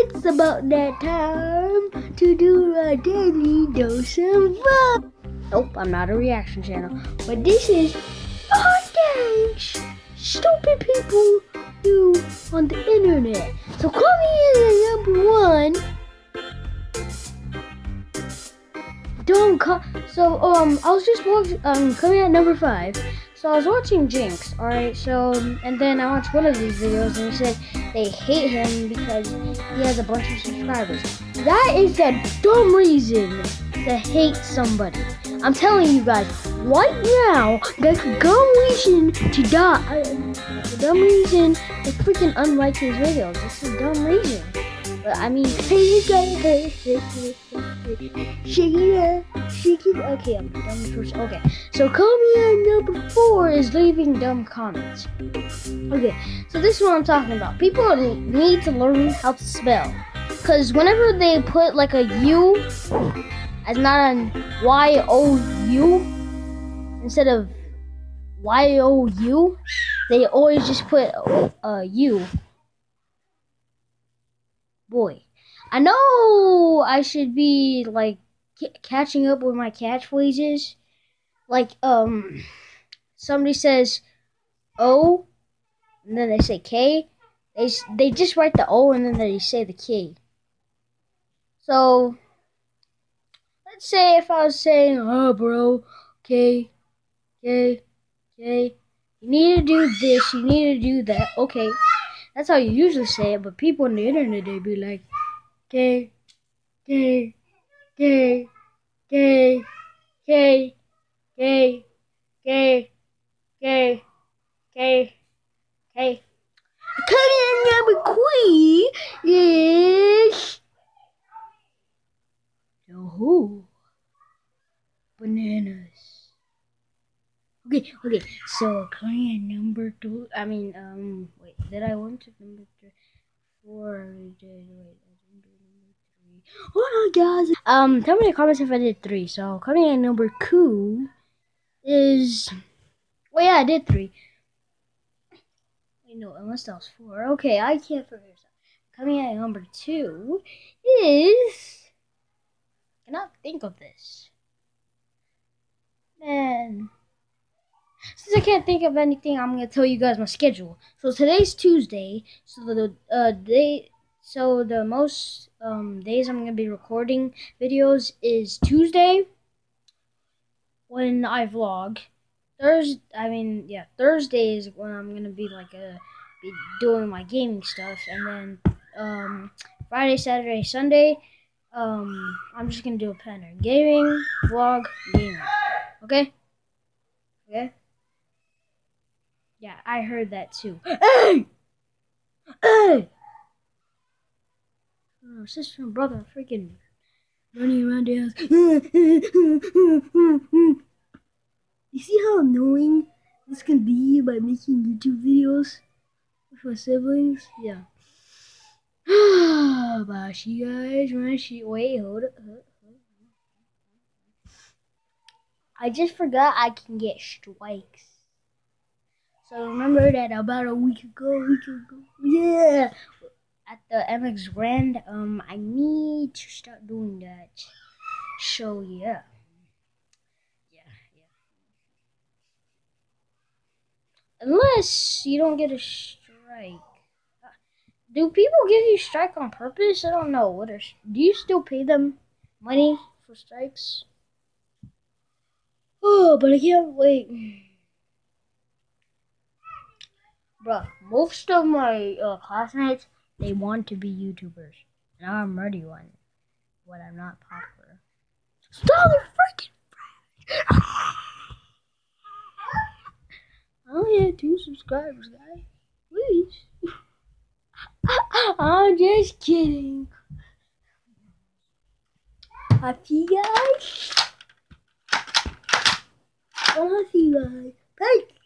It's about that time to do a daily dose of fun. Nope, I'm not a reaction channel, but this is all things stupid people do on the internet. So coming in at number one. Don't co- so um I was just um coming at number five. So I was watching Jinx, alright, so and then I watched one of these videos and it said they hate him because he has a bunch of subscribers. That is the dumb reason to hate somebody. I'm telling you guys, right now, that's a dumb reason to die. Uh, the dumb reason to freaking unlike his videos. That's a dumb reason. But I mean, shake it. Okay, I'm done with first. Okay, so comment number four is leaving dumb comments. Okay, so this is what I'm talking about. People need to learn how to spell, cause whenever they put like a U as not an Y O U instead of Y O U, they always just put a U boy. I know I should be like c- catching up with my catchphrases. Like um, somebody says O, and then they say K. They they just write the O and then they say the K. So let's say if I was saying, "Oh, bro, K, K, K," you need to do this, you need to do that. Okay. That's how you usually say it, but people on the internet they be like, K, K, K, K, K, K, K, K, K, K. Coming number queen is the who? Bananas. Okay, okay. So client number two. I mean, um, wait. Did I want to number three? Four. Wait? Three. Oh my god. Um, tell me in the comments if I did three. So coming in number two is. Well, yeah, I did three. Wait, no, unless that was four. Okay, I can't figure this out. Coming in at number two is. I cannot think of this. Man. Since I can't think of anything, I'm gonna tell you guys my schedule. So today's Tuesday. So the uh day. So the most um days I'm gonna be recording videos is Tuesday when I vlog. Thursday. I mean, yeah, Thursday is when I'm gonna be like a be doing my gaming stuff, and then um Friday, Saturday, Sunday. Um, I'm just gonna do a pattern: gaming, vlog, gaming. Okay. Okay. Yeah, I heard that too. Hey! Hey! Oh, sister and brother freaking running around the house. you see how annoying this can be by making YouTube videos with my siblings? Yeah. Bye, she guys. When she wait, hold hold. I just forgot I can get strikes. So remember that about a week ago, a week ago, yeah, at the MX Grand, um, I need to start doing that. So yeah, yeah, yeah. Unless you don't get a strike. Do people give you strike on purpose? I don't know. What are do you still pay them money for strikes? Oh, but I can't wait. Bruh, most of my uh, classmates, they want to be YouTubers. And I'm already one. But I'm not popular. Stop the freaking I only have two subscribers, guys. Please. I'm just kidding. Happy guys. I love you guys. Peace.